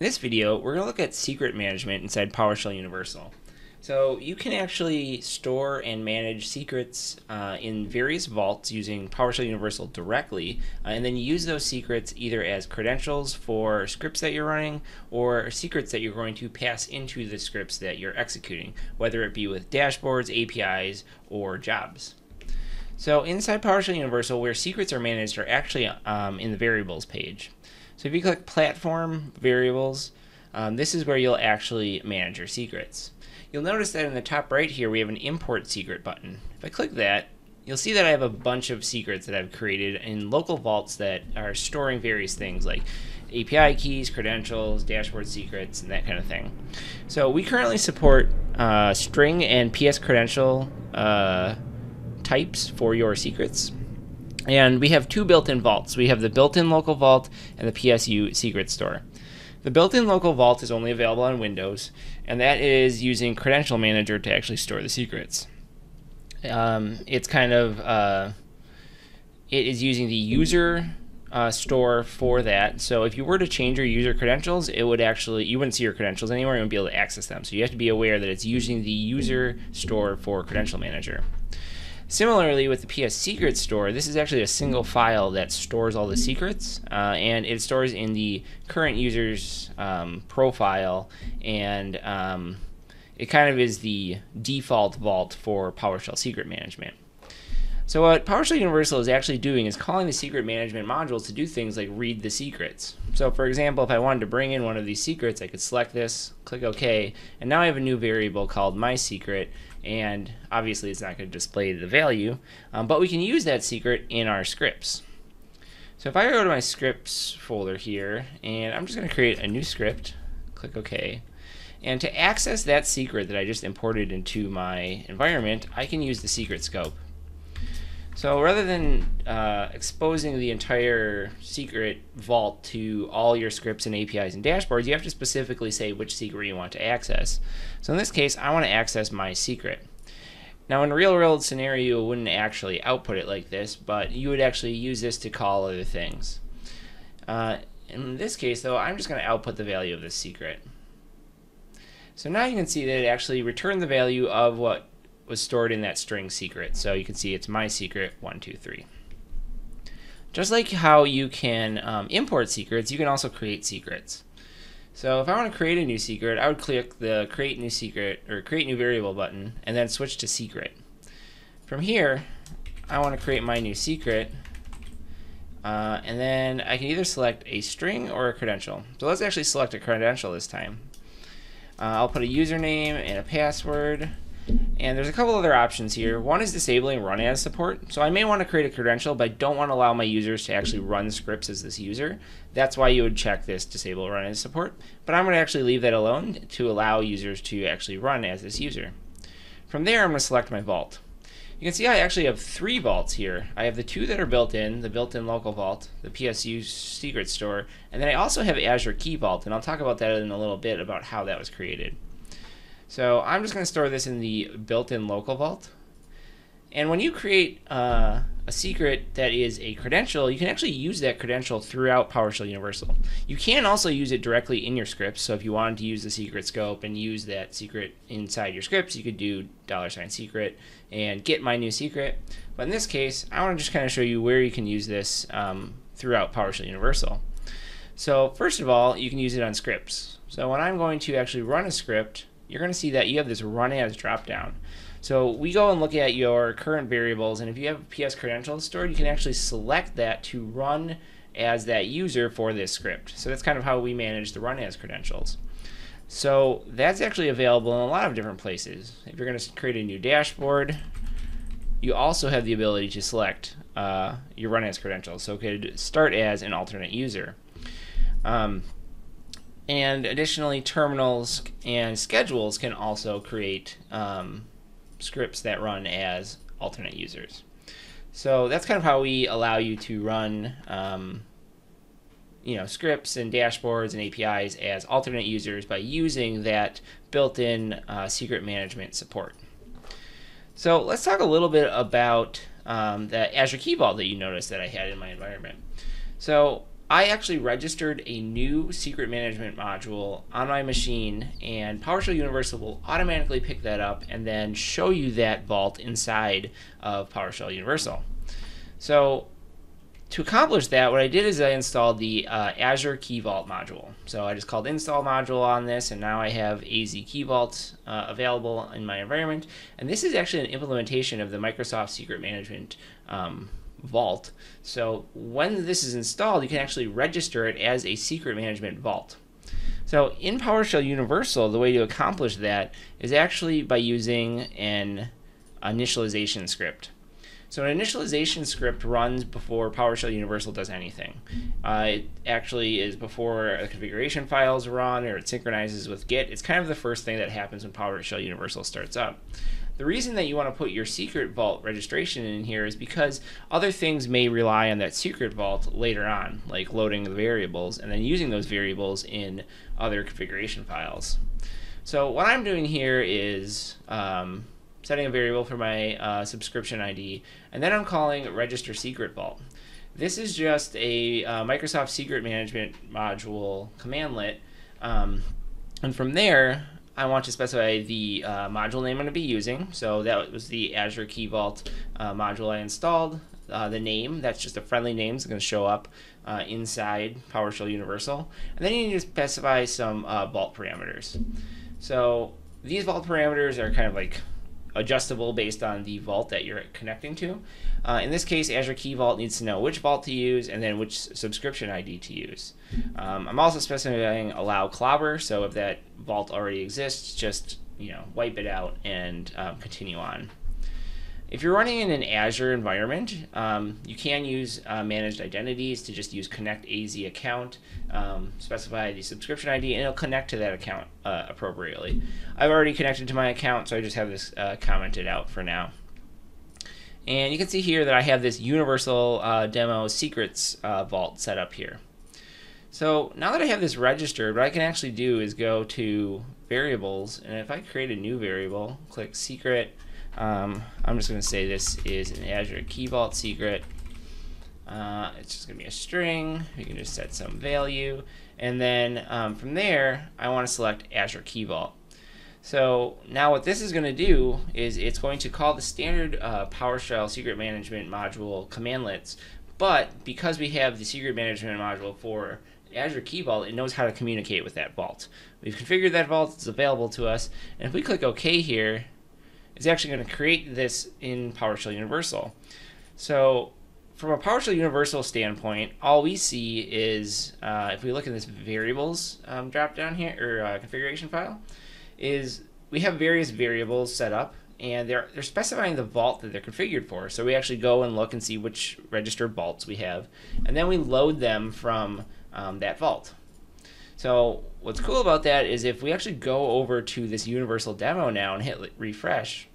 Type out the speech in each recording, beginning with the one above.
In this video, we're going to look at secret management inside PowerShell Universal. So you can actually store and manage secrets uh, in various vaults using PowerShell Universal directly, uh, and then use those secrets either as credentials for scripts that you're running or secrets that you're going to pass into the scripts that you're executing, whether it be with dashboards, APIs, or jobs. So inside PowerShell Universal, where secrets are managed are actually um, in the variables page. So if you click Platform Variables, um, this is where you'll actually manage your secrets. You'll notice that in the top right here we have an Import Secret button. If I click that, you'll see that I have a bunch of secrets that I've created in local vaults that are storing various things like API keys, credentials, dashboard secrets, and that kind of thing. So we currently support uh, string and PS credential uh, types for your secrets. And we have two built-in vaults. We have the built-in local vault and the PSU secret store. The built-in local vault is only available on Windows, and that is using Credential Manager to actually store the secrets. Um, it's kind of uh, it is using the user uh, store for that. So if you were to change your user credentials, it would actually you wouldn't see your credentials anywhere. You wouldn't be able to access them. So you have to be aware that it's using the user store for Credential Manager. Similarly, with the PS Secret Store, this is actually a single file that stores all the secrets, uh, and it stores in the current user's um, profile, and um, it kind of is the default vault for PowerShell Secret Management. So what PowerShell Universal is actually doing is calling the secret management modules to do things like read the secrets. So for example, if I wanted to bring in one of these secrets, I could select this, click OK, and now I have a new variable called my secret, and obviously it's not going to display the value, um, but we can use that secret in our scripts. So if I go to my scripts folder here, and I'm just going to create a new script, click OK, and to access that secret that I just imported into my environment, I can use the secret scope. So rather than uh, exposing the entire secret vault to all your scripts and APIs and dashboards, you have to specifically say which secret you want to access. So in this case, I want to access my secret. Now in a real world scenario, you wouldn't actually output it like this, but you would actually use this to call other things. Uh, in this case though, I'm just going to output the value of this secret. So now you can see that it actually returned the value of what was stored in that string secret. So you can see it's my secret 123. Just like how you can um, import secrets, you can also create secrets. So if I want to create a new secret, I would click the create new secret or create new variable button and then switch to secret. From here, I want to create my new secret uh, and then I can either select a string or a credential. So let's actually select a credential this time. Uh, I'll put a username and a password and there's a couple other options here. One is disabling run as support. So I may want to create a credential, but I don't want to allow my users to actually run scripts as this user. That's why you would check this disable run as support. But I'm going to actually leave that alone to allow users to actually run as this user. From there, I'm going to select my vault. You can see I actually have three vaults here. I have the two that are built in, the built-in local vault, the PSU secret store, and then I also have Azure Key Vault, and I'll talk about that in a little bit about how that was created. So I'm just going to store this in the built-in local vault. And when you create uh, a secret that is a credential, you can actually use that credential throughout PowerShell Universal. You can also use it directly in your scripts. So if you wanted to use the secret scope and use that secret inside your scripts, you could do dollar sign secret and get my new secret. But in this case, I want to just kind of show you where you can use this um, throughout PowerShell Universal. So first of all, you can use it on scripts. So when I'm going to actually run a script, you're going to see that you have this run as dropdown. So we go and look at your current variables, and if you have PS credentials stored, you can actually select that to run as that user for this script. So that's kind of how we manage the run as credentials. So that's actually available in a lot of different places. If you're going to create a new dashboard, you also have the ability to select uh, your run as credentials. So it could start as an alternate user. Um, and additionally, terminals and schedules can also create um, scripts that run as alternate users. So that's kind of how we allow you to run um, you know, scripts and dashboards and APIs as alternate users by using that built-in uh, secret management support. So let's talk a little bit about um, Azure Key Vault that you noticed that I had in my environment. So I actually registered a new secret management module on my machine, and PowerShell Universal will automatically pick that up and then show you that vault inside of PowerShell Universal. So to accomplish that, what I did is I installed the uh, Azure Key Vault module. So I just called install module on this, and now I have AZ Key Vault uh, available in my environment. And this is actually an implementation of the Microsoft Secret Management um, Vault. So when this is installed, you can actually register it as a secret management vault. So in PowerShell Universal, the way to accomplish that is actually by using an initialization script. So an initialization script runs before PowerShell Universal does anything. Uh, it actually is before a configuration files run or it synchronizes with Git. It's kind of the first thing that happens when PowerShell Universal starts up. The reason that you want to put your secret vault registration in here is because other things may rely on that secret vault later on, like loading the variables and then using those variables in other configuration files. So what I'm doing here is um, setting a variable for my uh, subscription ID, and then I'm calling register secret vault. This is just a uh, Microsoft Secret Management module commandlet, um, and from there I want to specify the uh, module name I'm going to be using. So that was the Azure Key Vault uh, module I installed. Uh, the name, that's just a friendly name, it's going to show up uh, inside PowerShell Universal. And then you need to specify some uh, vault parameters. So these vault parameters are kind of like adjustable based on the vault that you're connecting to. Uh, in this case, Azure Key Vault needs to know which vault to use and then which subscription ID to use. Um, I'm also specifying allow clobber, so if that vault already exists, just you know wipe it out and um, continue on. If you're running in an Azure environment, um, you can use uh, managed identities to just use connect AZ account, um, specify the subscription ID, and it'll connect to that account uh, appropriately. I've already connected to my account, so I just have this uh, commented out for now. And you can see here that I have this universal uh, demo secrets uh, vault set up here. So now that I have this registered, what I can actually do is go to variables, and if I create a new variable, click secret, um, I'm just going to say this is an Azure Key Vault secret. Uh, it's just going to be a string. We can just set some value. And then um, from there, I want to select Azure Key Vault. So now what this is going to do is it's going to call the standard uh, PowerShell secret management module commandlets, but because we have the secret management module for Azure Key Vault, it knows how to communicate with that vault. We've configured that vault, it's available to us, and if we click OK here, is actually going to create this in PowerShell Universal. So from a PowerShell Universal standpoint, all we see is, uh, if we look in this variables um, drop down here, or uh, configuration file, is we have various variables set up and they're, they're specifying the vault that they're configured for. So we actually go and look and see which registered vaults we have, and then we load them from um, that vault. So what's cool about that is if we actually go over to this universal demo now and hit refresh,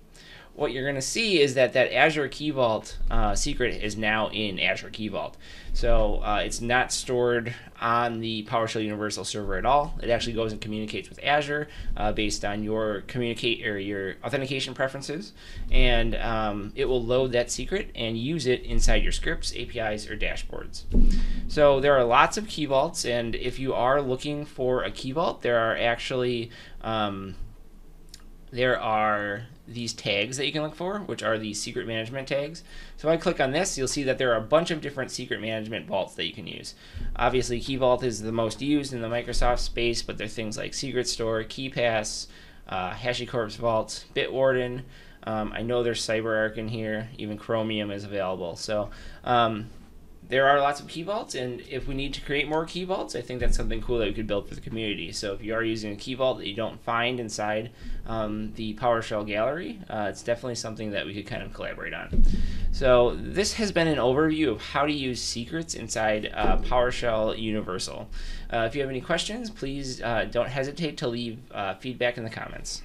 what you're going to see is that that Azure Key Vault uh, secret is now in Azure Key Vault. So uh, it's not stored on the PowerShell Universal server at all. It actually goes and communicates with Azure uh, based on your communicate or your authentication preferences, and um, it will load that secret and use it inside your scripts, APIs, or dashboards. So there are lots of key vaults, and if you are looking for a key vault, there are actually um, there are these tags that you can look for, which are the secret management tags. So if I click on this, you'll see that there are a bunch of different secret management vaults that you can use. Obviously, Key Vault is the most used in the Microsoft space, but there are things like Secret Store, KeePass, uh, HashiCorp's Vault, Bitwarden. Um, I know there's CyberArk in here. Even Chromium is available. So um, there are lots of key vaults, and if we need to create more key vaults, I think that's something cool that we could build for the community. So if you are using a key vault that you don't find inside um, the PowerShell gallery, uh, it's definitely something that we could kind of collaborate on. So this has been an overview of how to use secrets inside uh, PowerShell Universal. Uh, if you have any questions, please uh, don't hesitate to leave uh, feedback in the comments.